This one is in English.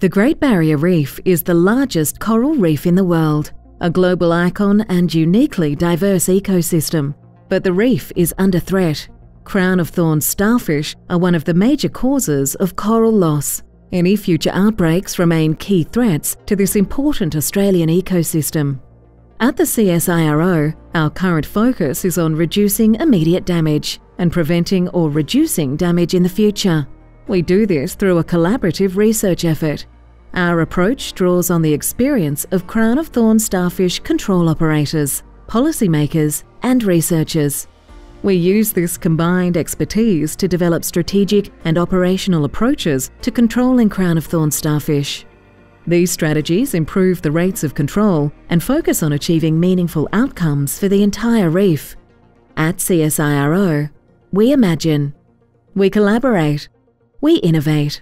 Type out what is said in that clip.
The Great Barrier Reef is the largest coral reef in the world, a global icon and uniquely diverse ecosystem. But the reef is under threat. Crown of thorns starfish are one of the major causes of coral loss. Any future outbreaks remain key threats to this important Australian ecosystem. At the CSIRO, our current focus is on reducing immediate damage and preventing or reducing damage in the future. We do this through a collaborative research effort. Our approach draws on the experience of crown of thorns starfish control operators, policymakers, and researchers. We use this combined expertise to develop strategic and operational approaches to controlling crown of thorns starfish. These strategies improve the rates of control and focus on achieving meaningful outcomes for the entire reef. At CSIRO, we imagine, we collaborate, we innovate.